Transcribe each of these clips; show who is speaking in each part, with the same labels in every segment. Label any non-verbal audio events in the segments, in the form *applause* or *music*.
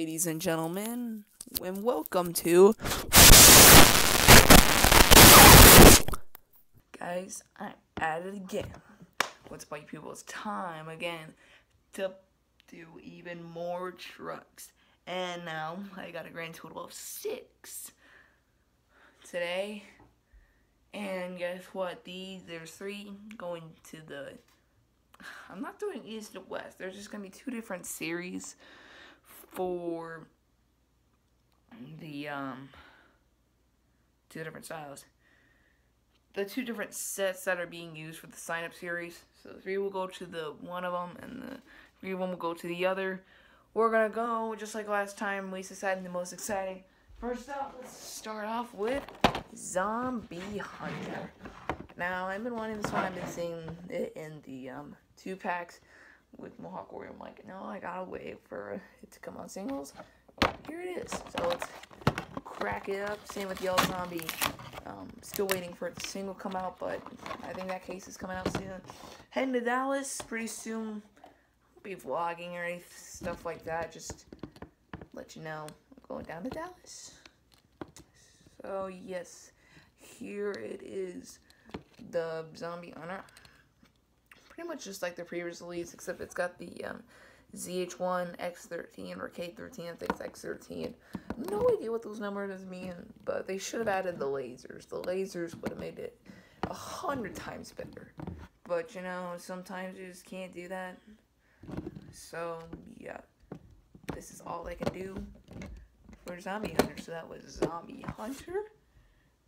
Speaker 1: Ladies and gentlemen, and welcome to. Guys, I'm at it again. What's White People's time again to do even more trucks. And now I got a grand total of six today. And guess what? These there's three going to the. I'm not doing east to west. There's just gonna be two different series for the um two different styles. The two different sets that are being used for the sign up series. So three will go to the one of them, and the three of them will go to the other. We're gonna go just like last time. We decided the most exciting. First up, let's start off with Zombie Hunter. Now I've been wanting this one. I've been seeing it in the um, two packs with Mohawk Warrior. I'm like, no, I gotta wait for it to come on singles. Here it is. So let's crack it up. Same with Yellow Zombie. Um, still waiting for it to single come out, but I think that case is coming out soon. Heading to Dallas pretty soon. Be vlogging or any stuff like that. Just let you know. I'm going down to Dallas. So yes, here it is. The Zombie Hunter pretty much just like the previous release, except it's got the um, ZH1, X13, or K13, I think it's X13. No idea what those numbers mean, but they should have added the lasers. The lasers would have made it a hundred times better. But, you know, sometimes you just can't do that. So, yeah. This is all I can do for Zombie Hunter. So that was Zombie Hunter.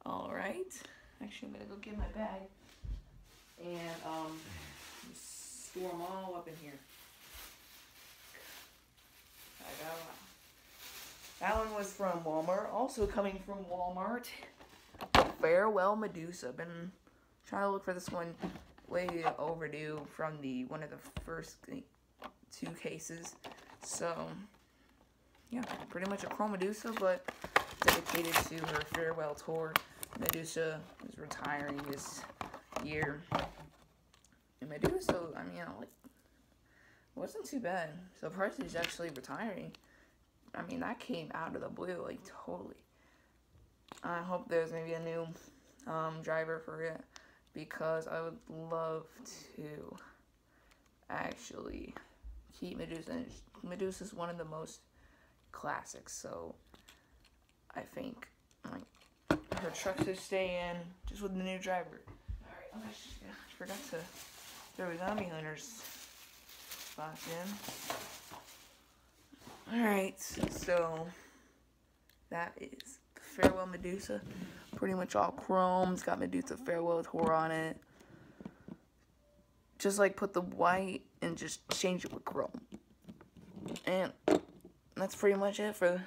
Speaker 1: Alright. Actually, I'm gonna go get my bag. And, um them all up in here. I got one. That one was from Walmart. Also coming from Walmart, Farewell Medusa. Been trying to look for this one way overdue from the one of the first two cases. So, yeah, pretty much a Chrome Medusa, but dedicated to her farewell tour. Medusa is retiring this year. Medusa, I mean, like, wasn't too bad. So is actually retiring. I mean, that came out of the blue, like, totally. I hope there's maybe a new um, driver for it because I would love to actually keep Medusa. Medusa is one of the most classics, so I think like her truck should stay in just with the new driver. Alright, I forgot to throw zombie hunters spots in. Alright, so that is Farewell Medusa. Pretty much all chrome. It's got Medusa Farewell Tour on it. Just like put the white and just change it with chrome. And that's pretty much it for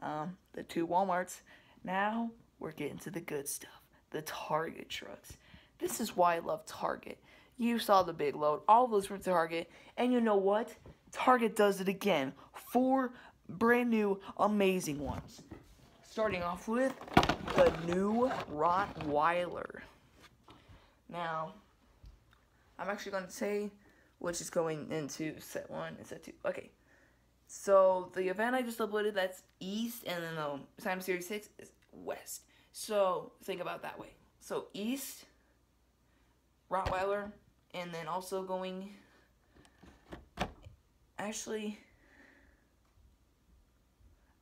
Speaker 1: um, the two Walmarts. Now we're getting to the good stuff. The Target trucks. This is why I love Target. You saw the big load. All those from Target. And you know what? Target does it again. Four brand new amazing ones. Starting off with the new Rottweiler. Now, I'm actually going to say which is going into set one and set two. Okay. So, the event I just uploaded, that's east, and then the Sign Series 6 is west. So, think about that way. So, east, Rottweiler, and then also going actually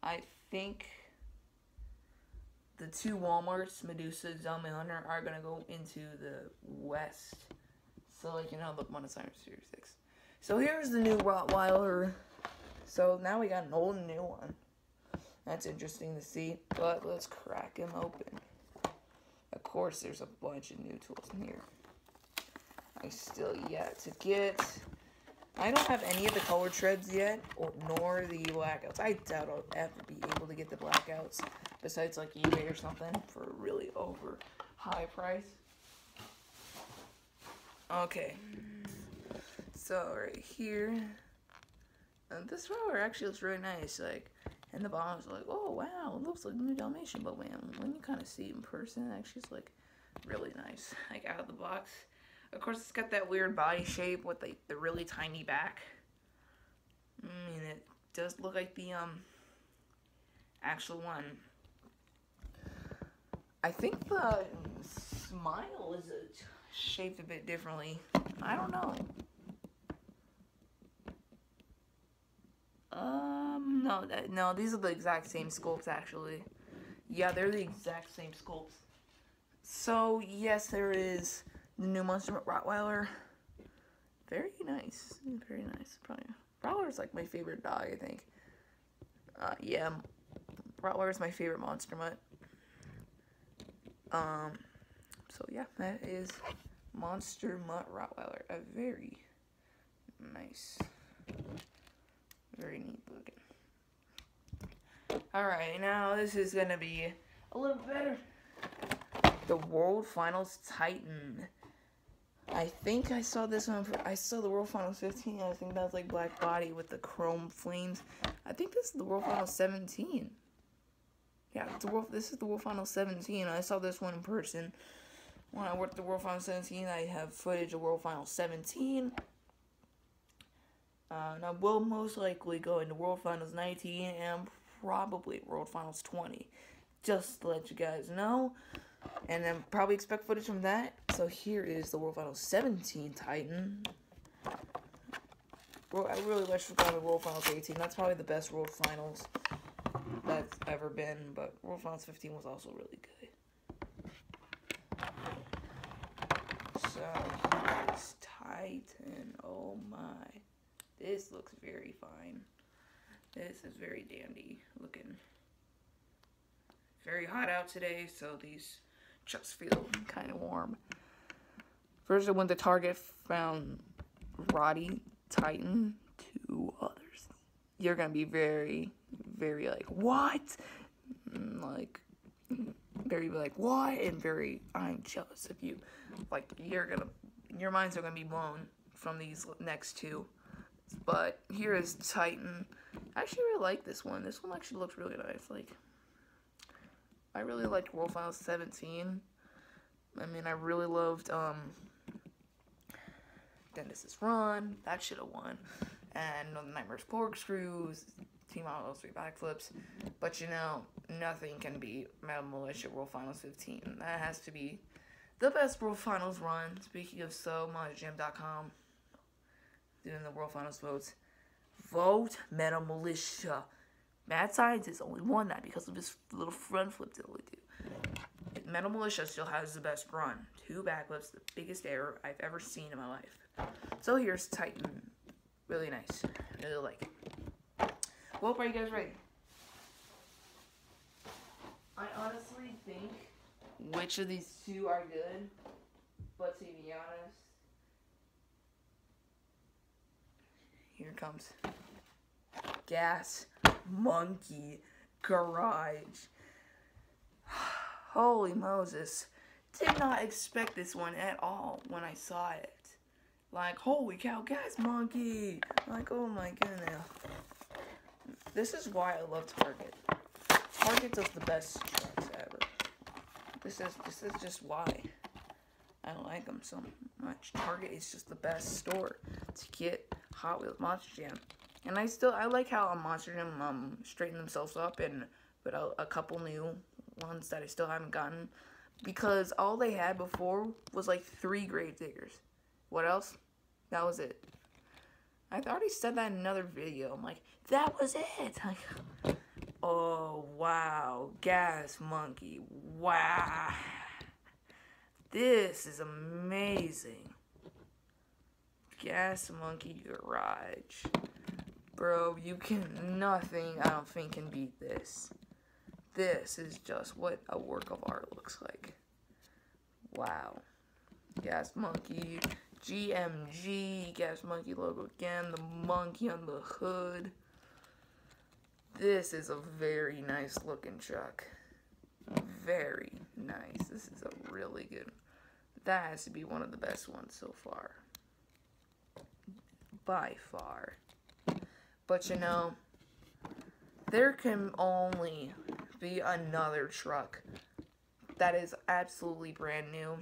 Speaker 1: I think the two Walmarts, Medusa, Zombie Hunter, are gonna go into the west. So like you know the assignment series six. So here's the new Rottweiler. So now we got an old new one. That's interesting to see. But let's crack him open. Of course there's a bunch of new tools in here. I still yet to get. I don't have any of the color treads yet, or nor the blackouts. I doubt I'll ever be able to get the blackouts, besides like eBay or something, for a really over high price. Okay. So right here, and this rower actually looks really nice. Like, and the bottom's like, oh wow, it looks like new Dalmatian. But man, when you kind of see it in person, it actually it's like really nice. Like out of the box. Of course, it's got that weird body shape with the, the really tiny back. I mean, it does look like the um actual one. I think the smile is shaped a bit differently. I don't know. Um, no, that, no, these are the exact same sculpts actually. Yeah, they're the exact same sculpts. So, yes, there is the new Monster Rottweiler. Very nice. Very nice. Probably. Rottweiler's like my favorite dog, I think. Uh, yeah, Rottweiler is my favorite monster mutt. Um, so yeah, that is Monster Mutt Rottweiler. A very nice, very neat looking. Alright, now this is gonna be a little better. The World Finals Titan. I think I saw this one. For, I saw the World Finals 15. I think that was like Black Body with the chrome flames. I think this is the World Finals 17. Yeah, the World, this is the World Finals 17. I saw this one in person. When I worked the World Finals 17, I have footage of World Finals 17. Uh, and I will most likely go into World Finals 19 and probably World Finals 20. Just to let you guys know. And then probably expect footage from that. So here is the World Finals 17 Titan. Well, I really wish we got the World Finals 18. That's probably the best World Finals that's ever been. But World Finals 15 was also really good. So here's Titan. Oh my. This looks very fine. This is very dandy looking. Very hot out today, so these just feel kind of warm. First, went to Target, found Roddy Titan, two others. You're gonna be very, very like, what? Mm, like, very like, what? And very, I'm jealous of you. Like, you're gonna, your minds are gonna be blown from these next two. But here is Titan. I actually really like this one. This one actually looks really nice. Like, I really liked World Finals 17. I mean, I really loved um, Dennis's Run. That should have won. And the Nightmares Corkscrews, Team Auto 3 Backflips. But you know, nothing can beat Metal Militia World Finals 15. That has to be the best World Finals run. Speaking of so, MonsterJam.com doing the World Finals votes. Vote Metal Militia. Mad Scientist only won that because of his little front flip that we do. Metal Militia still has the best run. Two backflips, the biggest error I've ever seen in my life. So here's Titan. Really nice. Really like it. Well, are you guys ready? I honestly think which of these two are good, but to be honest, here comes gas monkey garage. *sighs* Holy Moses. Did not expect this one at all when I saw it. Like, holy cow, gas monkey. Like, oh my goodness. This is why I love Target. Target does the best trucks ever. This is this is just why I like them so much. Target is just the best store to get Hot Wheels Monster Jam. And I still, I like how Monster Jam um, straightened themselves up and put out a couple new ones that I still haven't gotten. Because all they had before was like three grave diggers. What else? That was it. I've already said that in another video. I'm like, that was it. *laughs* Like, oh, wow. Gas Monkey. Wow. This is amazing. Gas Monkey Garage. Bro, you can, nothing I don't think can beat this. This is just what a work of art looks like. Wow. Gas Monkey, GMG, Gas Monkey logo again, the monkey on the hood. This is a very nice looking truck. Very nice. This is a really good, that has to be one of the best ones so far by far. But you know, there can only be another truck that is absolutely brand new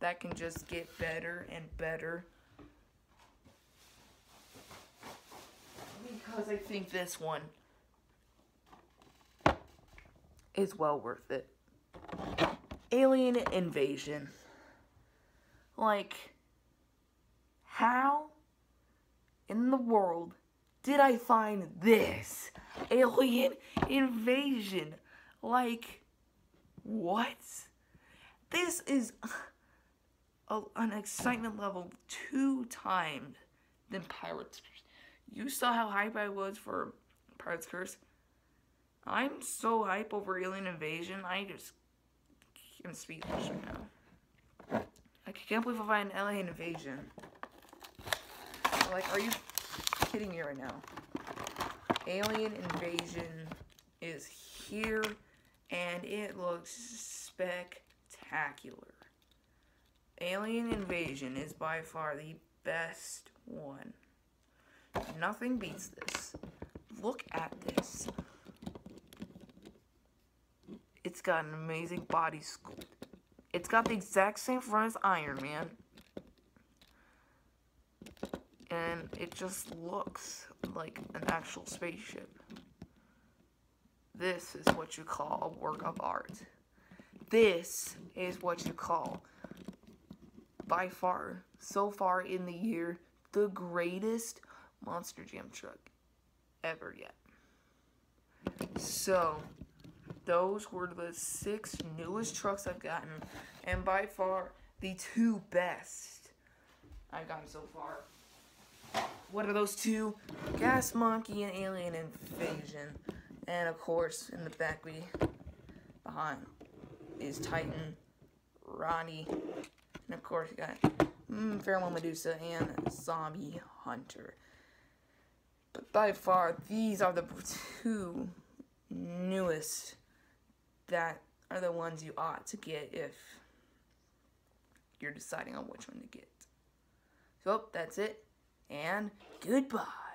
Speaker 1: that can just get better and better. because I think this one is well worth it. Alien Invasion. Like, how in the world did I find this? Alien Invasion. Like, what? This is a, an excitement level two times than Pirates. You saw how hype I was for Pirates Curse. I'm so hype over Alien Invasion, I just can't speak right now. I can't believe I find Alien Invasion. Like, are you kidding me right now? Alien Invasion is here, and it looks spectacular. Alien Invasion is by far the best one. Nothing beats this. Look at this. It's got an amazing body sculpt. It's got the exact same front as Iron Man. And it just looks like an actual spaceship. This is what you call a work of art. This is what you call, by far, so far in the year, the greatest Monster Jam truck ever yet. So, those were the six newest trucks I've gotten, and by far the two best I've gotten so far. What are those two? Gas Monkey and Alien Invasion. And of course, in the back we behind is Titan, Ronnie, and of course you got mm, Farewell Medusa and Zombie Hunter. But by far, these are the two newest that are the ones you ought to get if you're deciding on which one to get. So, that's it, and goodbye.